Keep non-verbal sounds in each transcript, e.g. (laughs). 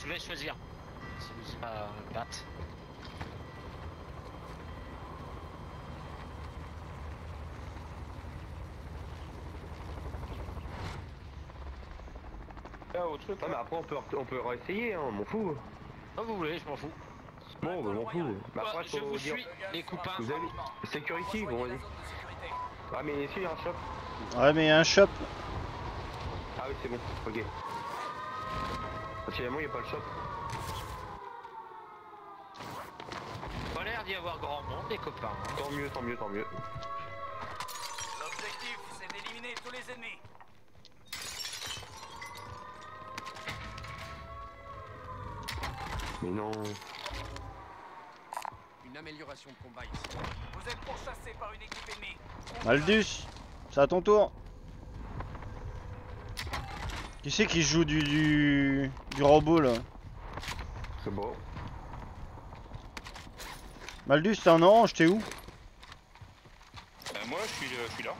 je vais choisir. Si vous pas battre. Ah, autre truc. Ouais, mais après on peut, on peut réessayer, hein, on m'en fout. Comme vous voulez, je m'en fous. Bon, bah, m'en fout. Bah, après, je faut vous dire. suis, les copains. Vous avez. Security, bon, vas-y. Ah, mais ici, il y a un shop. Ouais, mais il y a un shop. Ah, oui, c'est bon, ok. A il n'y a pas le shop. Pas l'air d'y avoir grand monde, les copains. Tant mieux, tant mieux, tant mieux. L'objectif, c'est d'éliminer tous les ennemis. Mais non. Une amélioration de combat ici. Vous êtes pourchassés par une équipe ennemie. Maldus, c'est à ton tour. Qui c'est qui joue du, du, du robot là C'est bon. Maldus, t'es en orange, t'es où? Euh, moi, je suis, euh, je suis là.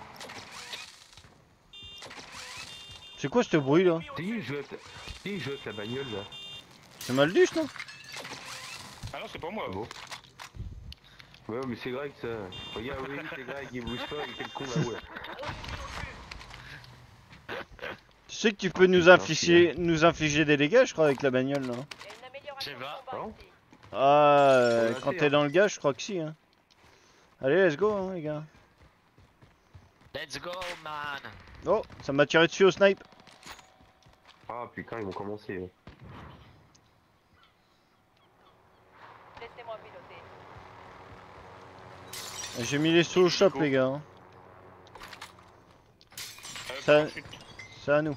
C'est quoi ce bruit là? Qui joue avec la... bagnole là C'est Maldus non? Ah non, c'est pas moi. Bon Ouais, mais c'est Greg ça. Regarde, oui, c'est Greg, il bouge pas, mais quel con là, ouais. Tu sais que tu peux nous infliger, nous infliger des dégâts, je crois, avec la bagnole là. Je sais pas. Ah, euh, quand t'es dans le gars, je crois que si. Hein. Allez, let's go, hein, les gars. Let's go, man. Oh, ça m'a tiré dessus au snipe. Ah putain, ils vont commencer. ouais. Laissez-moi piloter. J'ai mis les sauts au shop, les gars. hein. Euh, Ça-. C'est à nous.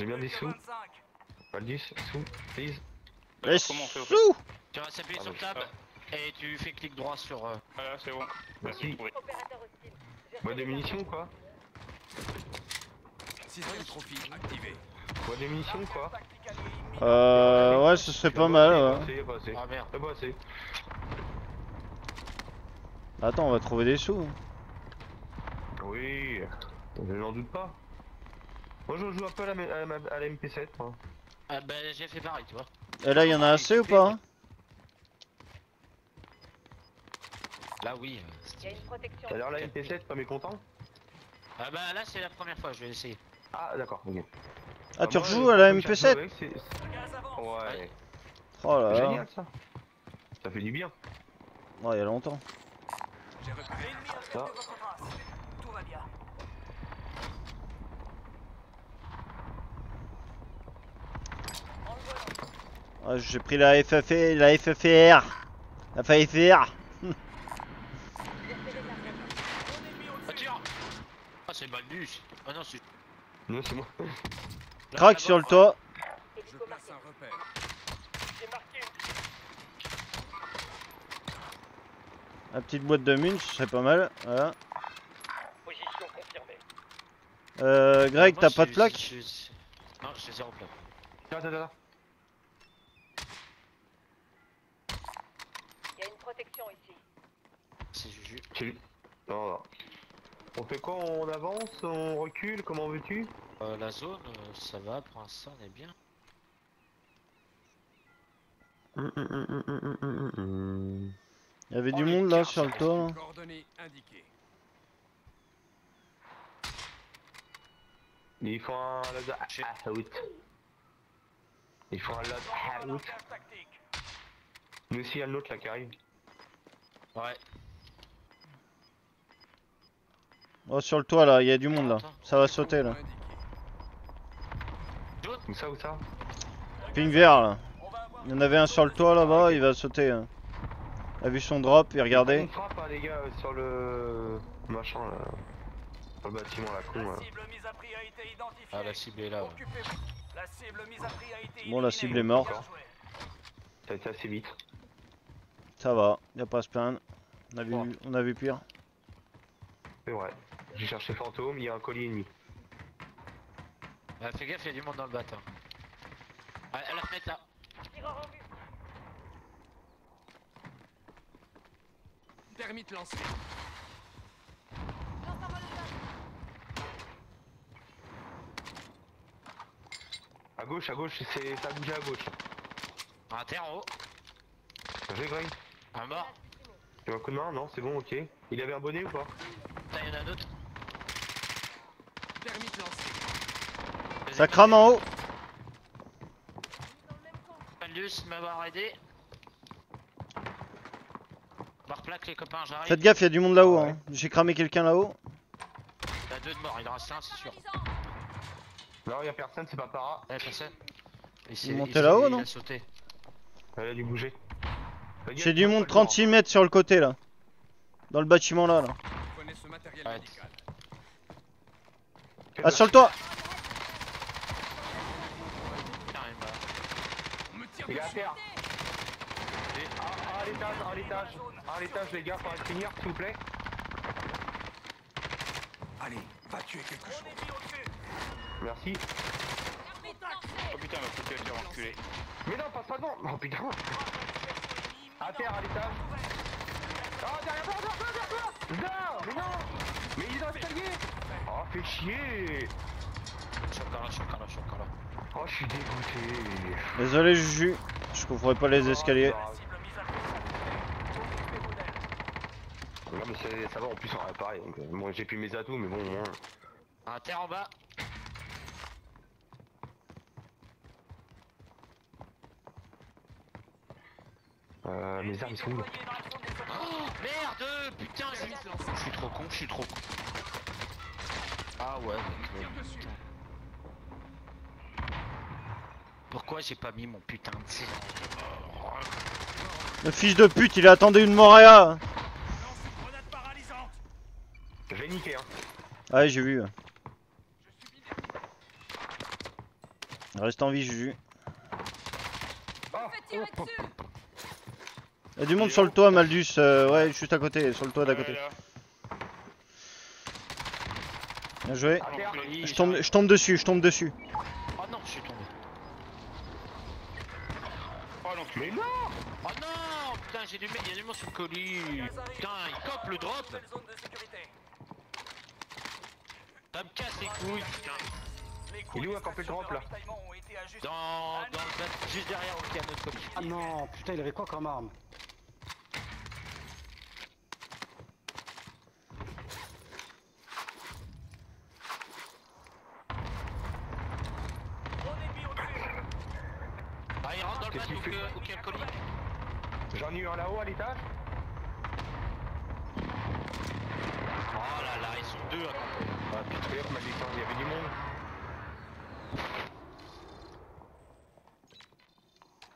J'ai bien des sous. 25. Valdis, sous, please. Les comment on fait au fait sous Tu vas s'appuyer Ah, sur oui. table et tu fais clic droit sur. euh, Voilà, c'est bon. Merci. Bois des munitions quoi Système trophy activé. Bois des munitions quoi Euh, ouais, ce serait pas mal. ouais. Ah merde. assez. Attends, on va trouver des sous. Oui, je n'en doute pas. Moi je joue un peu à la, à la- à la MP7. Moi. Ah bah j'ai fait pareil, tu vois. Et là, il y en a assez ou pas hein Là oui. euh, Il y a c'était- une protection. T'as l'air la MP7, pas mécontent Ah bah là c'est la première fois, je vais essayer. Ah d'accord, ok. Ah, tu moi, rejoues euh, à la comme j'ai MP7 joué avec, c'est- Le gaz avance. Ouais, Oh là là. génial ça. Ça fait du bien. Oh, il y a longtemps. J'ai Ah. Tout va bien. Ah, J'ai pris la FFR, la FFR. La FFR. Ah tire Ah c'est Baldus Ah non c'est... Non, c'est moi. Crac sur le toit. Je place un repère. J'ai marqué une La petite boîte de mine, ce serait pas mal. Voilà. position confirmée. Euh, Greg, t'as pas de plaque Non, j'ai zéro plaque. Attends, attends, attends. Il y a une protection ici. C'est Juju. Non, non. On fait quoi On avance On recule Comment veux-tu? Euh, la zone, euh, ça va, pour l'instant on est bien. Il y avait Oh, du les monde là sur le toit. là. Coordonnées indiquées. Il faut un load Shit. out. Il faut un load out. Nous aussi, il y a le nôtre là qui arrive. Ouais. Oh, sur le toit là, il y a du monde là. Ça va sauter là. Où ça, où ça Ping vert là. On Il y en avait un sur le toit là-bas, il va sauter. hein. Il a vu son drop, il On regardait. frappe, hein, les gars, sur le machin là. Sur le bâtiment là, con La là. cible mise à prix a été identifiée. Ah la cible est là. ouais. Occupez-vous. La cible mise à prix a été Bon, la cible est morte. Ça a été assez vite. Ça va, y a pas à se plaindre. On a vu, on a vu pire. C'est vrai. J'ai cherché fantôme, il y a un colis ennemi. Ah, fais gaffe, il y a du monde dans le bâtiment. Ah, à la fenêtre là. Thermite lancé. À gauche, à gauche, c'est ça a bougé à gauche. Un terre en haut. J'ai Greg. Un mort. Tu veux un coup de main Non, c'est bon, ok. Il avait un bonnet ou pas Putain, y'en a un autre. Ça crame en haut. Maldus m'avoir aidé. Barre plaque les copains, j'arrive. Faites gaffe, il y a du monde là-haut. Hein. J'ai cramé quelqu'un là-haut. Il y a deux de morts, il en reste un, c'est sûr. Non, y'a personne, c'est pas para. Ouais, personne. Il est s'est- monté là-haut, il non a sauté. Elle a dû bouger. J'ai du monde le 36 mètres sur le côté là. Dans le bâtiment là. là. Ouais. Fais Ah, sur le toit il m'a- On me tire Il est à terre. Ah, ah, à l'étage, à l'étage. Ah, à l'étage, les gars, faudrait finir, s'il vous plaît. Allez, va tuer quelque chose. Merci. Oh putain, ma foutu à dire enculé. Mais non, passe pas devant. Oh putain. À terre, à l'étage. Ah, derrière toi, derrière toi, derrière toi. Non, mais non. Mais il est dans l'escalier. Oh, fais chier. Je suis encore là, je suis encore là, je suis encore là. Oh, je suis dégoûté. Désolé Juju. Je couvrais pas les escaliers. Ah, a. Non, mais c'est- ça va, en plus, on réparer. Donc, euh, bon, j'ai plus mes atouts, mais bon, au moins. Un terre en bas. Euh, mes armes, sont où. Oh merde Putain, je suis... je suis trop con, je suis trop con. Ah ouais, mec. Dessus. Pourquoi j'ai pas mis mon putain de Le fils de pute, il a attendu une Moréa. J'ai niqué, hein. Ouais, j'ai vu. Reste en vie, Juju. Ah, oh, pop. Il y a du monde sur le toit, Maldus. euh, ouais, juste à côté, sur le toit d'à côté. Bien joué. Oui, Je tombe, je tombe dessus, je tombe dessus. Oh non, je suis tombé. Oh l'enculé. Mais non Oh non Putain, j'ai du mec, il y a du monde sur le colis. Putain, il cope le drop. De. Ça me casse les couilles, putain. Il est où, à camper le drop, là. Dans, dans le juste derrière où il y a notre colis. Ah non, putain, il avait quoi comme arme Drone ennemi au-dessus. Ah, il rentre dans le bas fait que- qu'il y a le colis. J'en ai eu un là-haut à l'étage. Oh là là, ils sont deux à camper. Ah putain, ma licence, il y avait du monde.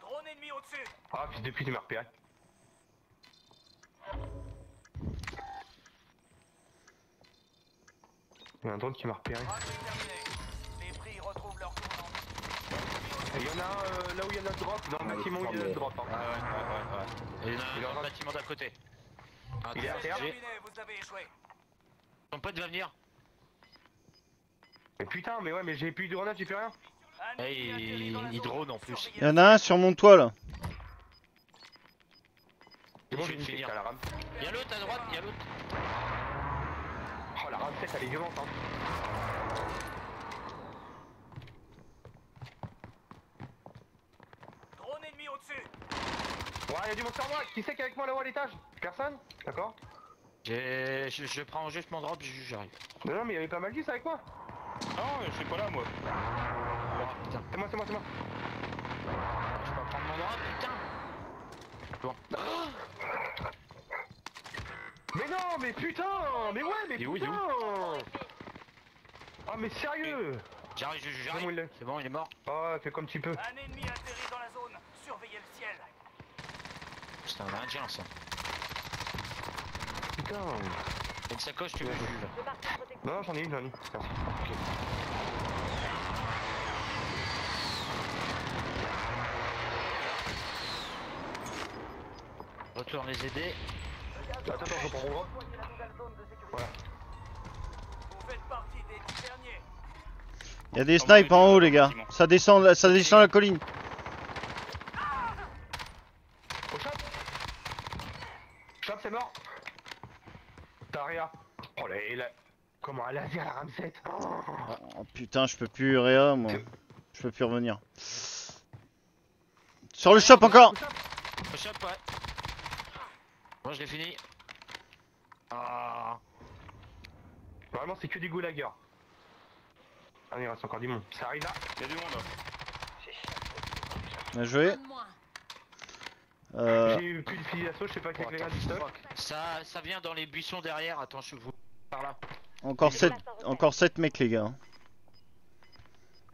Drone ennemi au-dessus. Ah, puis depuis, tu m'as repéré. Il y a un drone qui m'a repéré. Trajet il y en a un euh, là où il y a notre drop, dans le bâtiment où il y a notre drop. hein. Ah ouais, ouais, ouais, ouais. Et il y en a Il est un dans le bâtiment d'à côté. Ah, Il est à terre. Vous avez échoué. Ton pote va venir. Mais putain, mais ouais, mais j'ai plus de grenade, j'ai plus rien. Un Eh, il drone en plus. Il y en a un sur mon toit là. C'est bon, Je vais une finir. à la rame. Y'a l'autre à droite, y'a l'autre. Oh, la rame 7, elle est violente, hein. Drone ennemi au-dessus. Ouais, il y a du monde sur moi. Qui c'est qui est avec moi là-haut à l'étage? Personne? D'accord. J'ai- Je, je prends juste mon drop, j'arrive. Non, non, mais il y avait pas mal d'us avec moi. Non, je suis pas là moi. Oh putain, C'est moi, c'est moi, c'est moi. je peux pas prendre mon drop, putain. Bon. Mais non, mais putain Mais ouais, mais est où, putain Ah, mais sérieux? J'arrive, je- je- C'est bon, il j'arrive. C'est bon, il est mort. Oh, fais comme tu peux. Un ennemi atterri. Surveillez le ciel. Putain, un indien ça. Putain. Une sacoche, tu veux, protection. Non, j'en ai une, j'en ai une. Merci. Retourne les aider. Attends, attends, je prends mon drop. Voyez la nouvelle zone de sécurité. Voilà. Vous faites partie des dix derniers. Il y a des snipes en haut, les gars. Ça descend, ça descend la colline. Au shop Shop, c'est mort Taria. Oh là, et là. Comment elle a vu à la rame 7 oh. Putain, je peux plus réa moi. Je peux plus revenir. Sur le shop encore Au shop, ouais. Moi je l'ai fini. Ah. Vraiment, c'est que des goulaguers. Ah, il reste encore du monde. Ça arrive là. Y'a du monde. hein. Bien joué. Euh, J'ai eu plus de d'assaut, je sais pas quel gars du stock. Ça, ça vient dans les buissons derrière. Attends, je vous par là. Encore 7 encore sept mecs les gars.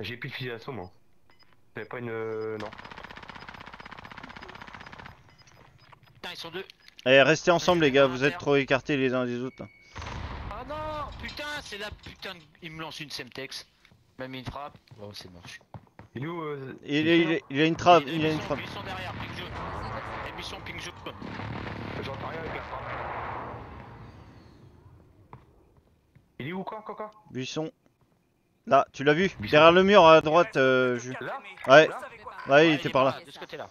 J'ai plus de fusil d'assaut, moi. J'avais pas une. euh, Non. Putain, ils sont deux. Allez, restez ensemble les gars, vous êtes trop écartés les uns des autres. là. Ah non, putain, c'est la putain de... Il me lance une Semtex. Même une frappe. Oh, c'est moche. Il est où euh, Il, il- il- il a une trave, Les il a une buissons- trave. buissons derrière, ping jaune. Ping jaune. J'entends rien avec la frappe. Il est où quoi, Coca? Buisson. Là, tu l'as vu? Derrière le mur à droite, euh, Là? Ouais, Là ouais, il Ouais, était par là. De ce côté-là.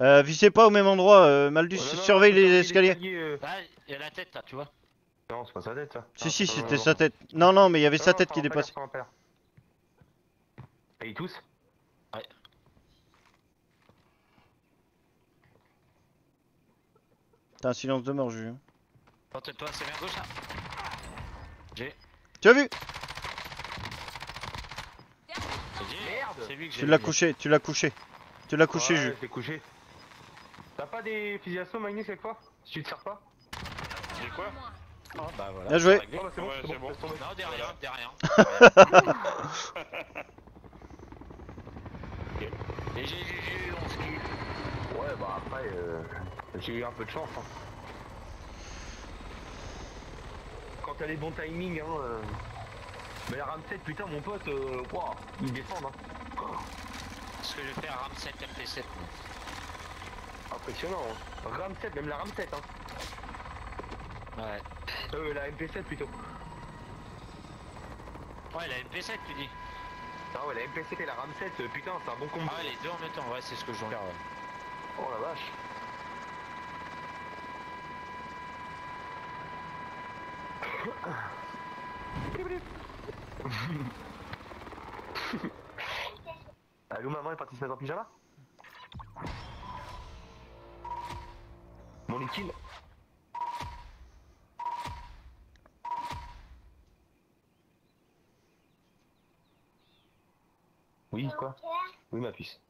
Euh, visez pas au même endroit, euh, Maldus, Oh, surveille les escaliers. euh. Là, il y a la tête là, tu vois. Non, c'est pas sa tête ça. Si, Ah, si, non, c'était sa tête. Non, non, mais il y avait Non, sa tête qui dépassait. Et ils tous? T'as un silence de mort, Ju. Porte-toi, c'est vers gauche là. Tu as vu Merde C'est lui que j'ai Tu l'as couché, tu l'as couché. Tu l'as couché, Ouais, Ju. couché. T'as pas des fusils d'assaut, Magnus, quelque fois Si tu te sers pas J'ai quoi? Oh, bah voilà. Bien joué. Oh, bah, c'est bon, Ouais, c'est bon, bon. Non, derrière, derrière. (laughs) Et j'ai eu 11 kills. Ouais, bah après, euh, j'ai eu un peu de chance. Hein. Quand t'as les bons timings, hein. euh, Mais la RAM 7, putain, mon pote, euh, ouah, ils descendent. Hein. Ce que je vais faire RAM 7 MP7. Impressionnant. Hein. RAM 7, même la RAM 7. Hein. Ouais. Euh, la MP7 plutôt. Ouais, la MP7, tu dis. Ah ouais, la MP7 et la RAM 7, euh, putain, c'est un bon combo. Ah, ouais, les deux en même temps, ouais, c'est ce que je veux faire. ouais. Oh la vache. Allô maman est partie se mettre en pyjama. Mon liquide Oui quoi? Oui ma puce.